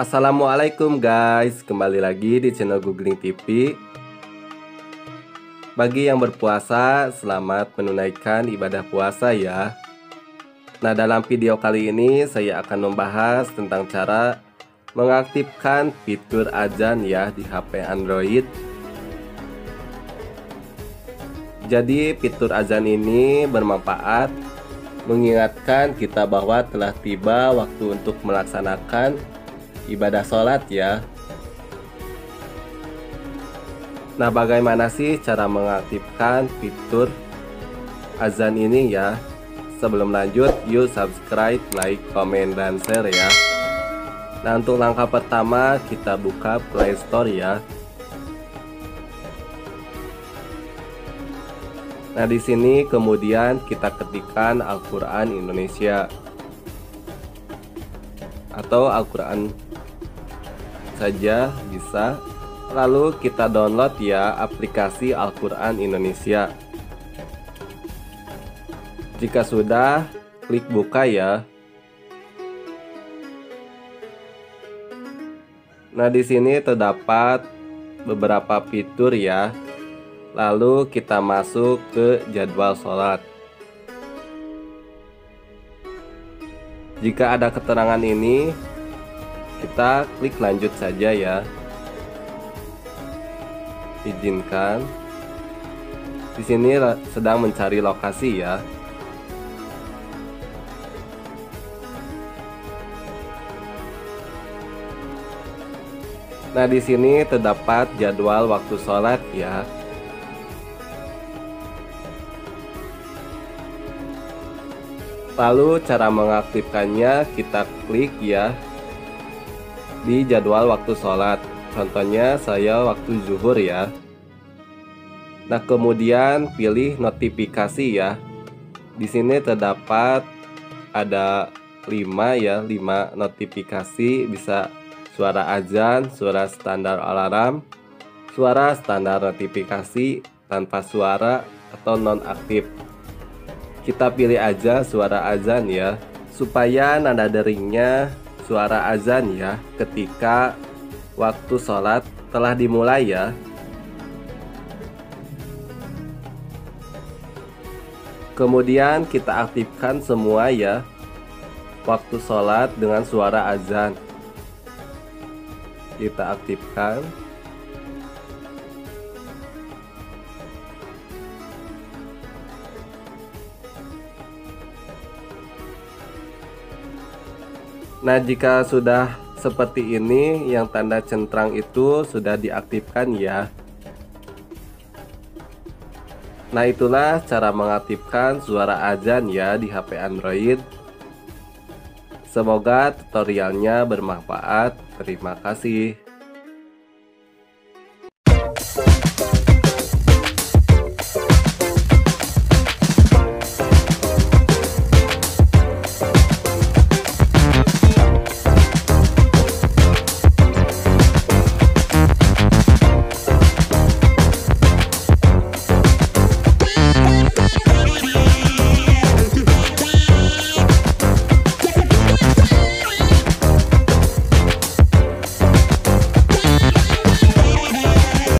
Assalamualaikum guys, kembali lagi di channel Googling TV. Bagi yang berpuasa, selamat menunaikan ibadah puasa ya. Nah, dalam video kali ini saya akan membahas tentang cara mengaktifkan fitur azan ya di HP Android. Jadi, fitur azan ini bermanfaat mengingatkan kita bahwa telah tiba waktu untuk melaksanakan ibadah sholat ya. Nah bagaimana sih cara mengaktifkan fitur azan ini ya? Sebelum lanjut, yuk subscribe, like, komen, dan share ya. Nah untuk langkah pertama kita buka Play Store ya. Nah, di sini kemudian kita ketikkan Al-Qur'an Indonesia atau Al-Qur'an saja bisa. Lalu kita download ya aplikasi Al-Qur'an Indonesia. Jika sudah, klik buka ya. Nah, di sini terdapat beberapa fitur ya Lalu kita masuk ke jadwal sholat. Jika ada keterangan ini, kita klik lanjut saja ya. Izinkan. Di sini sedang mencari lokasi ya. Nah, di sini terdapat jadwal waktu sholat ya. Lalu cara mengaktifkannya kita klik ya di jadwal waktu sholat. Contohnya saya waktu zuhur ya. Nah kemudian pilih notifikasi ya. Di sini terdapat ada 5 ya, 5 notifikasi bisa suara azan, suara standar alarm, suara standar notifikasi tanpa suara atau non aktif kita pilih aja suara azan ya supaya nada deringnya suara azan ya ketika waktu sholat telah dimulai ya. Kemudian kita aktifkan semua ya waktu sholat dengan suara azan. Kita aktifkan Nah, jika sudah seperti ini, yang tanda centang itu sudah diaktifkan ya. Nah, itulah cara mengaktifkan suara azan ya di HP Android. Semoga tutorialnya bermanfaat. Terima kasih.